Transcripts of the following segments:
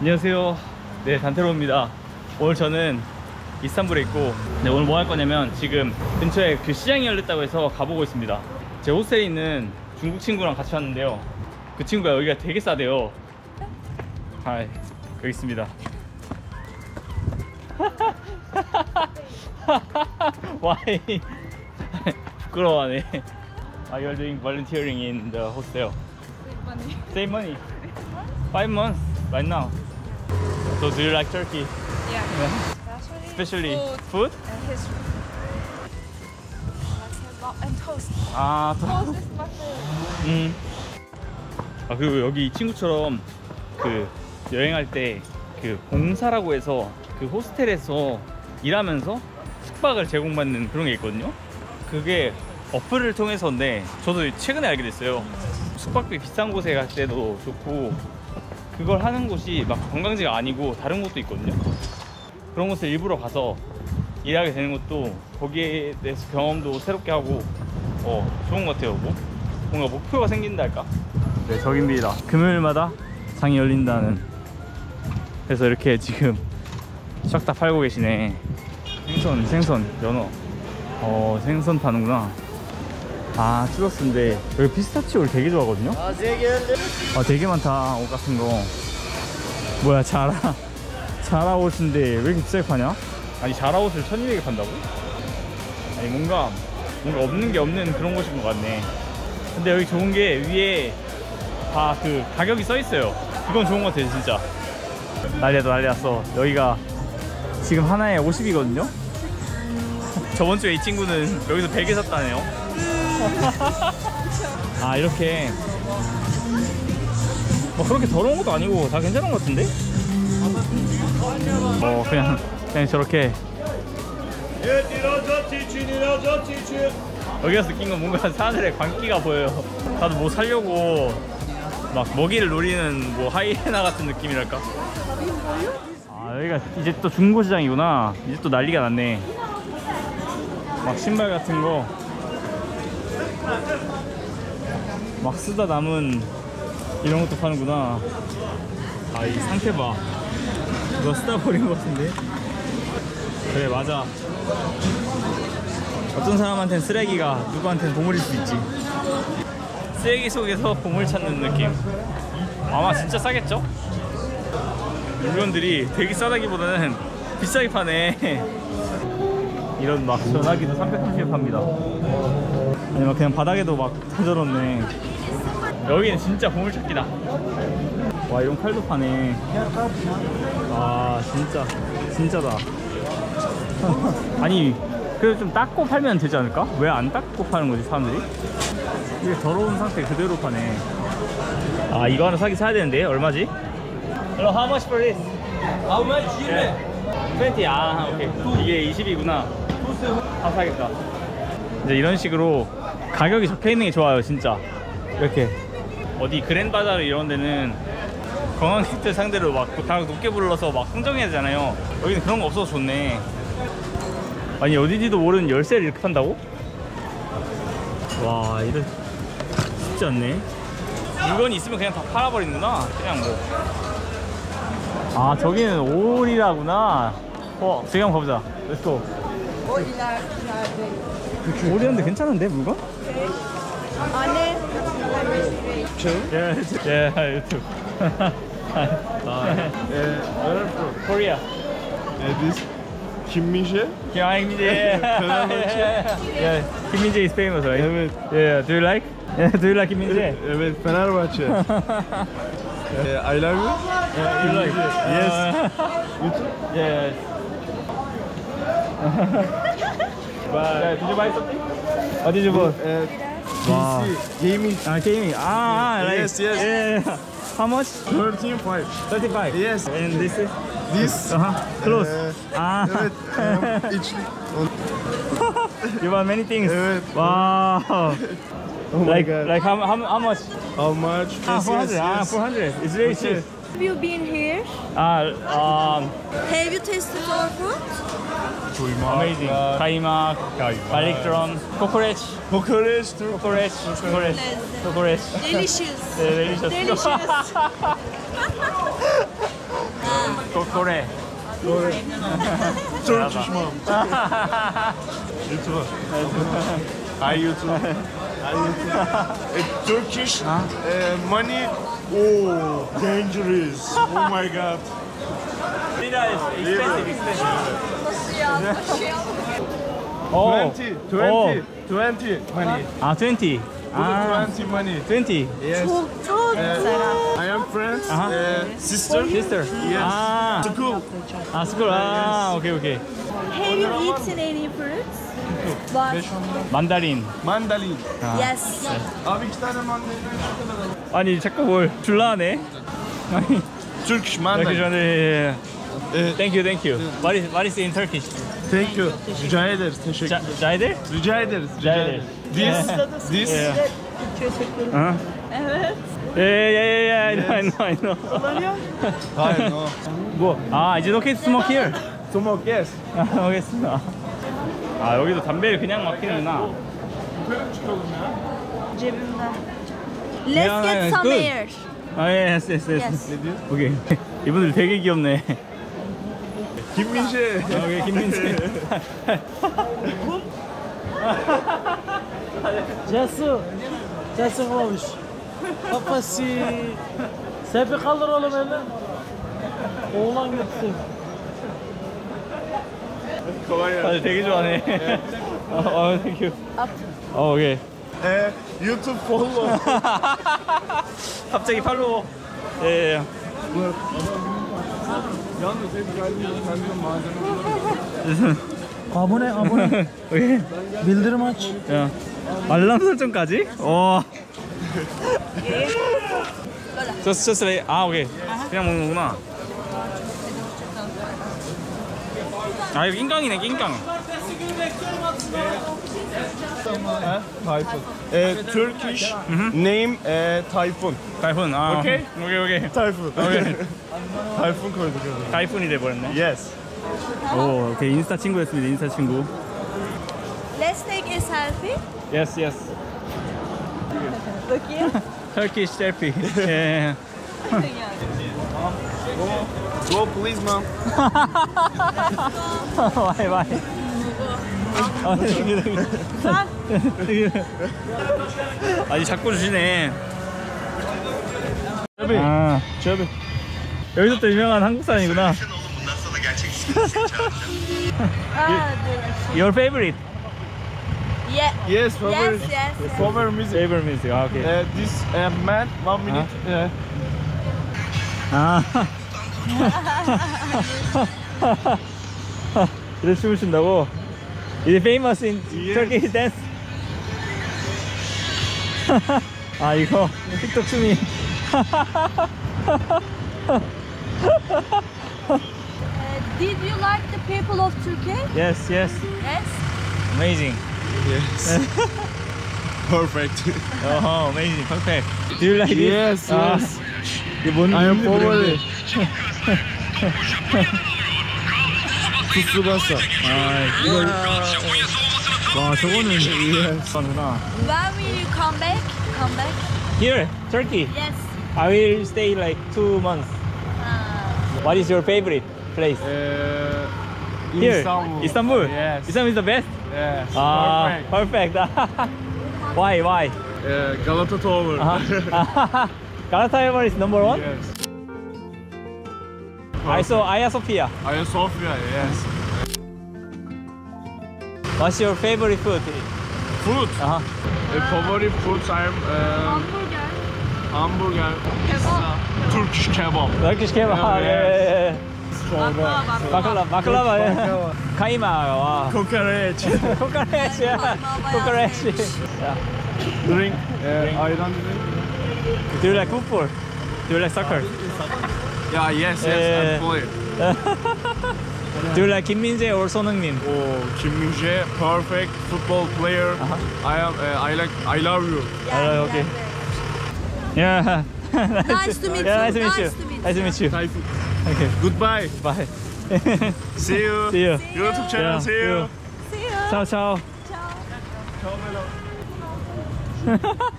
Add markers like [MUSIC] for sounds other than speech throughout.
안녕하세요. 네, 단테로입니다. 오늘 저는 이스탄불에 있고, 네, 오늘 뭐 할 거냐면 지금 근처에 그 시장이 열렸다고 해서 가보고 있습니다. 제 호스텔에 있는 중국 친구랑 같이 왔는데요. 그 친구가 여기가 되게 싸대요. 아, 여기 있습니다. [LAUGHS] Why? [LAUGHS] 부끄러워하네. Are you doing volunteering in the hostel? money. Save money. Five months right now. So do you like Turkey? Yeah. Yeah. Especially, Especially food food? and history. Let's have log and toast. 아, 또- Toast is my favorite. 음. 아 그리고 여기 이 친구처럼 그 여행할 때 그 봉사라고 해서 그 호스텔에서 일하면서 숙박을 제공받는 그런 게 있거든요. 그게 어플을 통해서인데 저도 최근에 알게 됐어요. 숙박비 비싼 곳에 갈 때도 좋고 그걸 하는 곳이 막 관광지가 아니고 다른 곳도 있거든요. 그런 곳에 일부러 가서 일하게 되는 것도 거기에 대해서 경험도 새롭게 하고 어 좋은 것 같아요. 뭐, 뭔가 목표가 생긴다 할까? 네 저기입니다. 금요일마다 장이 열린다는. 그래서 이렇게 지금 싹다 팔고 계시네. 생선, 생선, 연어. 어 생선 파는구나. 아 추러스인데 여기 피스타치오를 되게 좋아하거든요. 아 되게 많다 옷 같은 거. 뭐야 자라 자라 옷인데 왜 이렇게 비싸게 파냐? 아니 자라 옷을 1200에 판다고? 아니 뭔가 뭔가 없는 게 없는 그런 곳인 것 같네. 근데 여기 좋은 게 위에 다 그 가격이 써 있어요. 이건 좋은 것 같아요, 진짜. 난리다 난리 났어. 여기가 지금 하나에 50이거든요. 저번 주에 이 친구는 여기서 100에 샀다네요. [LAUGHS] 아 이렇게 뭐 그렇게 더러운 것도 아니고 다 괜찮은 것 같은데? 어 그냥 그냥 저렇게 여기 와서 느낀 건 뭔가 사람들의 광기가 보여요. 다들 뭐 살려고 막 먹이를 노리는 뭐 하이에나 같은 느낌이랄까? 아 여기가 이제 또 중고시장이구나. 이제 또 난리가 났네. 막 신발 같은 거. 막 쓰다 남은 이런 것도 파는구나. 아 이 상태 봐. 이거 쓰다 버린 것 같은데. 그래 맞아. 어떤 사람한테는 쓰레기가 누구한테는 보물일 수 있지. 쓰레기 속에서 보물 찾는 느낌. 아마 진짜 싸겠죠? 물건들이 되게 싸다기보다는 비싸게 파네. [LAUGHS] 이런 막 전화기도 330에 팝니다. 아니 막 그냥 바닥에도 막 터져놓네. 여기는 진짜 보물찾기다. 와 이런 칼도 파네. 아 진짜 진짜다. [LAUGHS] 아니 그래도 좀 닦고 팔면 되지 않을까? 왜 안 닦고 파는 거지 사람들이? 이게 더러운 상태 그대로 파네. 아 이거 하나 사기 사야 되는데 얼마지? Hello, how much for this? How much? 예. 20. 아 오케이. 이게 20이구나. 다 사겠다. 이제 이런 식으로 가격이 적혀 있는 게 좋아요, 진짜. 이렇게 어디 그랜바자르 이런 데는 관광객들 상대로 막 가격 높게 불러서 막 흥정해야 되잖아요. 여기는 그런 거 없어서 좋네. 아니 어디지도 모르는 열쇠를 이렇게 판다고? 와 이런 쉽지 않네. 물건이 있으면 그냥 다 팔아버리는구나. 그냥 뭐. 아 저기는 오리라구나. 어 저기 한번 가보자. let's go. 오리인데 괜찮은데 물건? 예, 예, 유튜브. 코리아. this Kimmische? 김민재. Yeah, 김민재 is famous, right? Evet. Yeah, do you like? Yeah, do you like 김민재? Evet Fenerbahçe. Eh, I love you. Yeah, you like? Yes. YouTube? Yes. Yeah, did you buy something? What did you buy? Wow. PC gaming Ah, gaming. Ah, ah, right. Yes, yes. Yeah. How much? 13.5. 35. Yes. And this is? This. Uh-huh. Close. Eh, ah. Evet. eh, içli. you buy many things. Evet. Wow. [LAUGHS] Oh my like, god. like how, how, how much? How much? Ah, 400. yes, Ah, 400. It's very Okay. cheap. Have you been here? Ah, um, Have you tasted our food? Amazing. Kaimak, Electron, cockroach. Cockroach, cockroach, cockroach, cockroach. Delicious. Delicious. Delicious. Cockroach. Turkish mom. you too. Are you too? Are you too? Uh, Turkish huh? uh, money. Oh, dangerous. Oh my god. Lira is expensive, expensive. Oh. 오. 20, 20, 20 money. 아, 20. 아, 20 money. 20. Yes. Uh, I am friends. Uh-huh. Uh, sister. Sister. Yes. 아, School. 아, 스쿨. 아, 오케이, 오케이. Have you eaten any fruits? What? 만다린. Mandalin. Yes. Abi iki tane mandalin. 아니, 자꾸 뭘 줄라 하네. 아니, Turkish 이렇게 mandalin. 전에. Eh, Thank you, thank you. What is, what is in Turkish? Thank you. Rica ederiz. Teşekkür 자, 자이들? Rica ederiz. Rica Rica ederiz. ederiz. This, this. Yeah. 어? Evet. 예, 예, 예, 예, I know, I know, I know. [LAUGHS] Hayır, no. 뭐? 아, 이제 okay to smoke here? Smoke, yes. 아, [LAUGHS] 알겠습니다. 아, 여기도 담배를 그냥 막 피는구나. Cebimde. Yeah, Let's get some good. air. 아, 예, yes, yes, yes. Yes. 오케이. 이분들 되게 귀엽네. Kimmişe. 아, 오케이, 김민재. Cesu. Cesu olmuş. Kafası. Sepi kaldır oğlum öyle. Oğlan götürsün. Kolay gelsin. 다들 되게 좋아하네. 어, 어, 땡큐. 어, 오케이. Eh, YouTube follow. 갑자기 팔로우. 예, 예. Abone abone. Bildirim aç. 야. 알람 설정까지? 와. just just like 아 오케이. 그냥 먹는 거구나. 아 이거 낑깡이네 낑깡. Ha? Tayfun. Eh, Turkish name eh, Tayfun. 가이폰. 아 오케이? 오케이 오케이. Tayfun. 오케이. Tayfun koyduk öyle. 가이폰이 돼 버렸네. Yes. 오 오케이 인스타 친구 됐습니다 인스타 친구. Let's take a selfie. Yes yes. Bakayım. Turkish selfie. 예. 아, 땡 큐, 땡큐. 땡큐. 아니 자꾸 주시네. Tabii. 아 Tabii. 여기서 또 유명한 한국 사람이구나. Aa, Your favorite? dur. Yeah. Yes, Yes, favorite. yes, yes. Favorite music. Favorite music. 아 오케이. Eh, this eh, man, one minute. Eh, 아. 이래 춤을 춘다고? Is it famous in Yes. Turkish dance? [LAUGHS] 아 이거 틱톡 춤이 Uh, did you like the people of Turkey? Yes yes Yes. Amazing yes. [LAUGHS] Perfect. Oh amazing perfect Do you like it? Yes, 아, yes. 이게 뭔 I am 뭔 [LAUGHS] 筒バサはいわあそこにいやそのな When will you come back? Come back? Here, Turkey? Yes I will stay like two months uh, What is your favorite place? Uh, Here, Istanbul. Istanbul? Yes. Istanbul is the best? Yes, ah, perfect. Perfect. [LAUGHS] why, why? Uh, Galata Tower. uh -huh. [LAUGHS] Galata Tower is number one? Yes. I saw Hagia Sophia. Hagia Sophia. Yes. What's your favorite food? Food. Uh-huh. Eh, favorite foods I'm um, Hamburger. hamburger, Kebab. Turkish kebab. Turkish kebab. Yeah, 예, 예, 예. Baklava. 바클라 바클라바. 예. Baklava. 카이마와 Kokoreç. 코카레치. 코카레치. Drink. Eh, ayran drink. Do you like football? Do you like soccer? Yeah, yes, yes. Eh. I'm player. [LAUGHS] Do you like Kim Min-jae or Son Heung-min? Oh, Kim Min-jae, perfect football player. I am. Uh, I like. I love you. Uh, okay. Yeah. [LAUGHS] Nice to meet yeah, you. Nice to meet Nice you. to meet Nice to meet you. Tayfun. Okay. Goodbye. Bye. [LAUGHS] See you. See you. YouTube channel. Yeah, see see you. you. See you. Ciao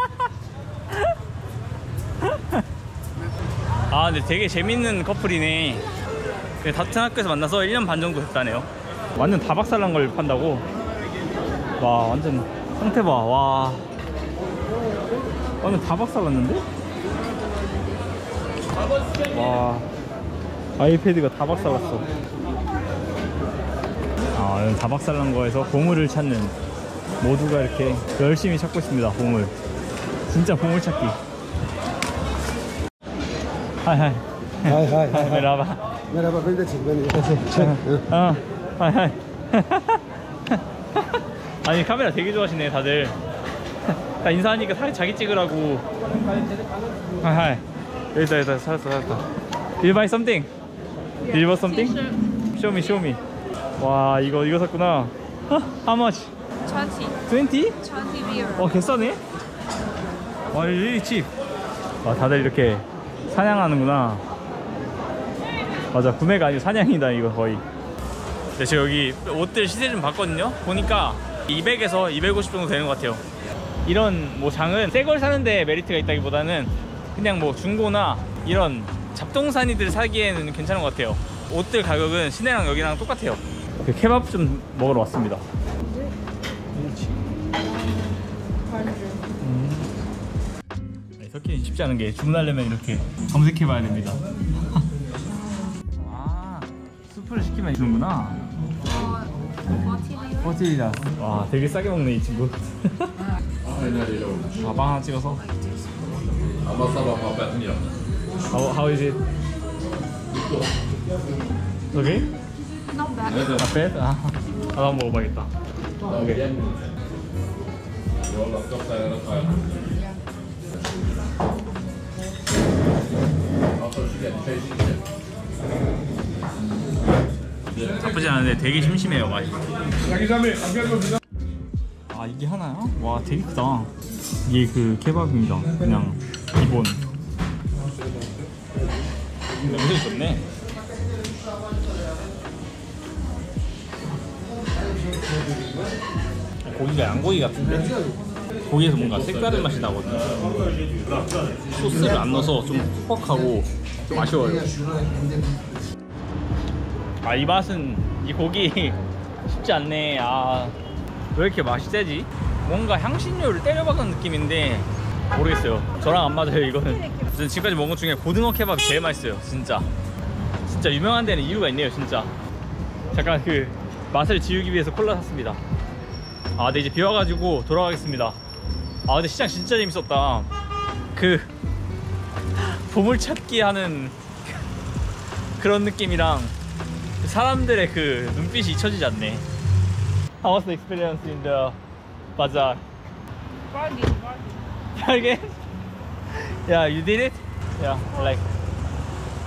ciao. 아 근데 되게 재밌는 커플이네. 네, 같은 학교에서 만나서 1년 반 정도 됐다네요. 완전 다 박살난 걸 판다고? 와 완전 상태 봐와. 완전 다 박살났는데? 와. 아이패드가 다 박살났어. 아 여기 다박살난 거에서 보물을 찾는 모두가 이렇게 열심히 찾고 있습니다 보물. 진짜 보물 찾기 hi hi Hi hi hi. Merhaba Merhaba ben de çek beni. Çek. 아, hi hi 아니 카메라 되게 좋아하시네 다들 나 인사하니까 사- 자기 찍으라고 hi hi 여기 있다 여기 있다 살았어 살았다 Did you buy something? Did you buy something? Show me show me 와 이거 이거 샀구나 어? How much? 20. 20? 20 beer. 와 개싸네 와 really cheap 와 다들 이렇게 사냥하는구나. 맞아 구매가 아니고 사냥이다 이거 거의. 네, 제가 여기 옷들 시세 좀 봤거든요. 보니까 200에서 250 정도 되는 것 같아요. 이런 뭐 장은 새 걸 사는데 메리트가 있다기보다는 그냥 뭐 중고나 이런 잡동사니들 사기에는 괜찮은 것 같아요. 옷들 가격은 시내랑 여기랑 똑같아요. 그 케밥 좀 먹으러 왔습니다 네, 터키는 쉽지 않은 게 주문하려면 이렇게 검색해 봐야 됩니다. [LAUGHS] 아, 수프를 시키면 주는구나. 포티리다. 와, 되게 싸게 먹네 이 친구. [LAUGHS] 아, 빵 하나 찍어서. How, how is it? Okay? Not bad. Not bad? 아, 나도 한번 먹어봐야겠다. 오케이. 나쁘지 않은데 되게 심심해요 맛이. 아 이게 하나야? 와 되게 크다. 이게 그 케밥입니다. 그냥 기본. 냄새 좋네. 고기가 양고기 같은데? 고기에서 뭔가 색다른 맛이 나거든요. 소스를 안 넣어서 좀 퍽퍽하고 좀 아쉬워요 아 이 맛은 이 고기 [LAUGHS] 쉽지 않네. 아 왜 이렇게 맛이 세지? 뭔가 향신료를 때려박은 느낌인데. 모르겠어요. 저랑 안 맞아요 이거는. 저는 지금까지 먹은 것 중에 고등어 케밥이 제일 맛있어요 진짜. 진짜 유명한 데는 이유가 있네요 진짜. 잠깐 그 맛을 지우기 위해서 콜라 샀습니다. 아 근데 이제 비 와가지고 돌아가겠습니다. 아 근데 시장 진짜 재밌었다. 그 [GASPS] 보물찾기 하는 [LAUGHS] 그런 느낌이랑 사람들의 그 눈빛이 잊혀지지 않네 How was the experience in the bazaar? Bargain, bargain. Bargain? Yeah, you did it? Yeah, like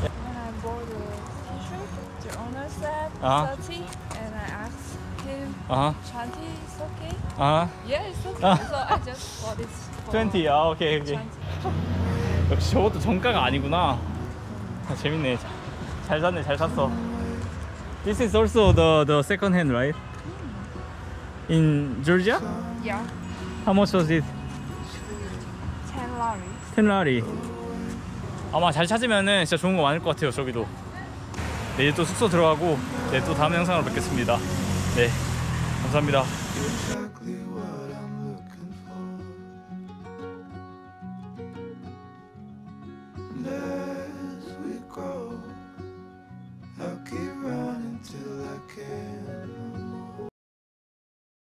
When I bought the t-shirt, the owner said Uh-huh. 30, and I asked him, uh-huh, 20 is okay? uh-huh Yeah, it's okay. Uh. so I just bought for 20, 아 오케이 오케이 20. 역시 저것도 정가가 아니구나 아, 재밌네 자- 잘 샀네 잘 샀어 This is also the, the second hand, right? In Georgia? Yeah, How much was it? 10 lari. 10 라리 아마 잘 찾으면은 진짜 좋은 거 많을 것 같아요 저기도 네 이제 또 숙소 들어가고 네 또 다음 영상으로 뵙겠습니다 네 감사합니다